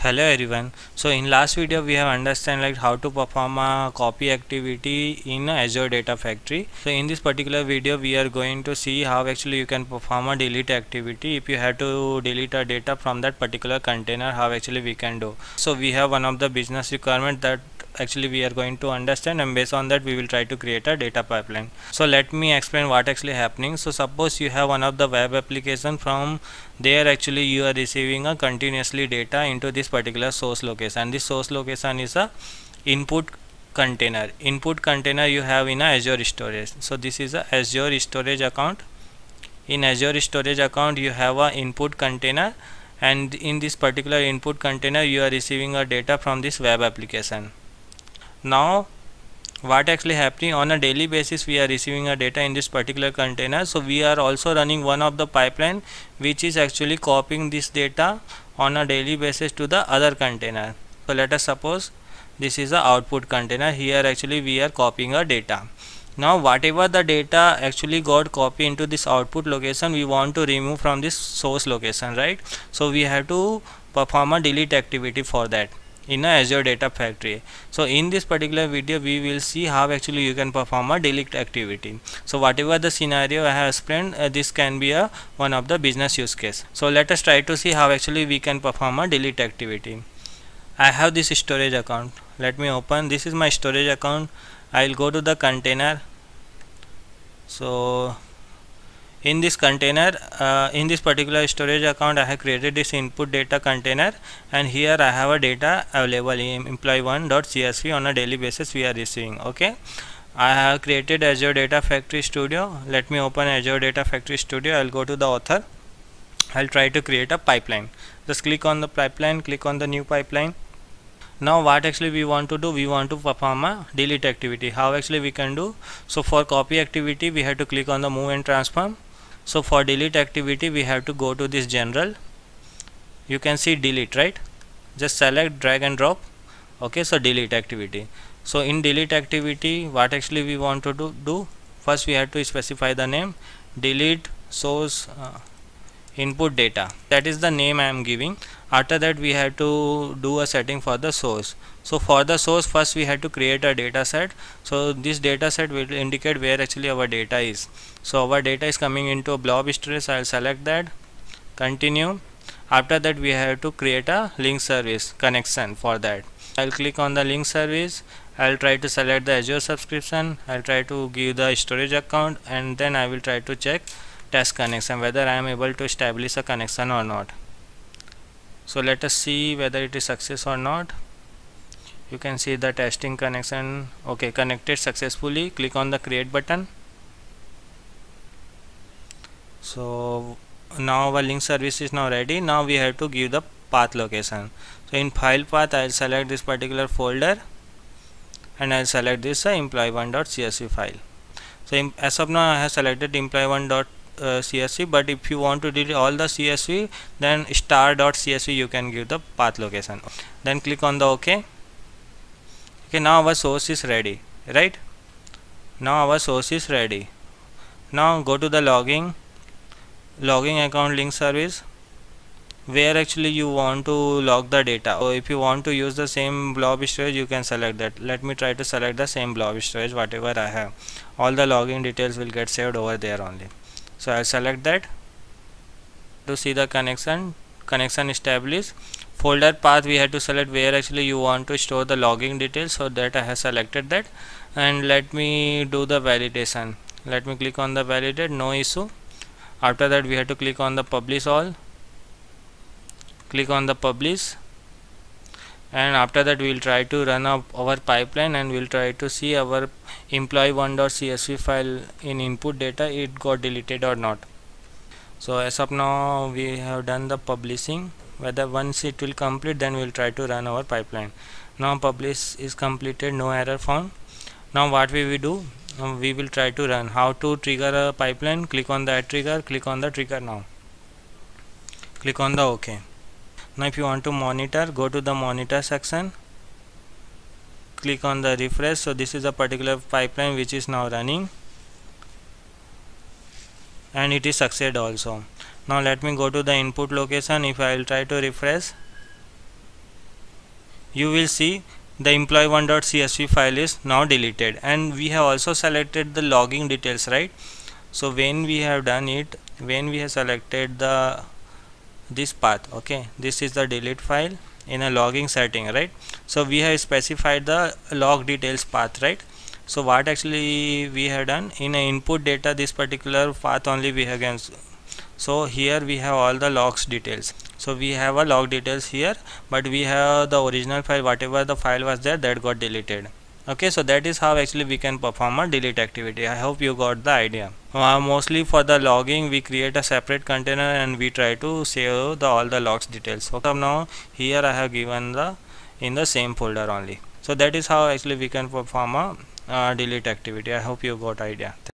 hello everyone. So in last video we have understand like how to perform a copy activity in azure data factory. So in this particular video we are going to see how actually you can perform a delete activity. If you have to delete a data from that particular container how actually we can do. So we have one of the business requirement that actually we are going to understand and based on that we will try to create a data pipeline. So let me explain what actually happening. So suppose you have one of the web application from there actually you are receiving a continuously data into this particular source location. And this source location is a input container. Input container you have in a azure storage. So this is a azure storage account. In azure storage account you have a input container and in this particular input container you are receiving a data from this web application now what actually happening on a daily basis we are receiving a data in this particular container. So we are also running one of the pipeline which is actually copying this data on a daily basis to the other container. So let us suppose this is the output container. Here actually we are copying a data. Now whatever the data actually got copied into this output location we want to remove from this source location right? So we have to perform a delete activity for that in a Azure Data Factory. So in this particular video we will see how actually you can perform a delete activity. So whatever the scenario I have explained uh, this can be a one of the business use case. So let us try to see how actually we can perform a delete activity. I have this storage account. Let me open this is my storage account. I will go to the container. So in this container uh, in this particular storage account I have created this input data container and here I have a data available in employee1.csv on a daily basis we are receiving okay? I have created Azure Data Factory Studio. Let me open Azure Data Factory Studio. I'll go to the author. I'll try to create a pipeline. Just click on the pipeline click on the new pipeline. Now what actually we want to do? We want to perform a delete activity. How actually we can do? So for copy activity we have to click on the move and transform so for delete activity we have to go to this general. You can see delete right? Just select drag and drop. Okay so delete activity. So in delete activity what actually we want to do, do? first we have to specify the name. Delete source uh, input data. That is the name I am giving. After that we have to do a setting for the source so for the source first we had to create a data set. So this data set will indicate where actually our data is. So our data is coming into a blob storage I'll select that. Continue. After that we have to create a link service connection for that. I'll click on the link service. I'll try to select the Azure subscription. I'll try to give the storage account and then I will try to check test connection whether I am able to establish a connection or not. So let us see whether it is success or not you can see the testing connection. Okay connected successfully. Click on the create button. So now our link service is now ready. Now we have to give the path location. So in file path I'll select this particular folder and I'll select this uh, employee1.csv file. So as of now I have selected employee1. Uh, but if you want to delete all the csv then star.csv you can give the path location. Then click on the ok okay now our source is ready right? Now our source is ready. Now go to the logging. Logging account link service. Where actually you want to log the data. So if you want to use the same blob storage you can select that. Let me try to select the same blob storage whatever I have. All the logging details will get saved over there only. So I'll select that to see the connection connection established. Folder path we have to select where actually you want to store the logging details so that I have selected that. And let me do the validation. Let me click on the validate no issue. After that we have to click on the publish all. Click on the publish. And after that we will try to run up our pipeline and we'll try to see our employee1.csv file in input data it got deleted or not so as of now we have done the publishing. Whether once it will complete then we'll try to run our pipeline. Now publish is completed no error found. Now what we will do um, we will try to run. How to trigger a pipeline? Click on that trigger click on the trigger now. Click on the ok. Now if you want to monitor go to the monitor section. Click on the refresh. So this is a particular pipeline which is now running and it is succeed also. Now let me go to the input location. If I will try to refresh you will see the employee1.csv file is now deleted. And we have also selected the logging details right? So when we have done it when we have selected the this path okay? This is the delete file in a logging setting right? So we have specified the log details path right so what actually we have done in a input data this particular path only we have so here we have all the logs details. So we have a log details here but we have the original file whatever the file was there that got deleted. Okay so that is how actually we can perform a delete activity. I hope you got the idea. Uh, mostly for the logging we create a separate container and we try to save the all the logs details. Okay now here i have given the in the same folder only. So that is how actually we can perform a uh, delete activity. I hope you got idea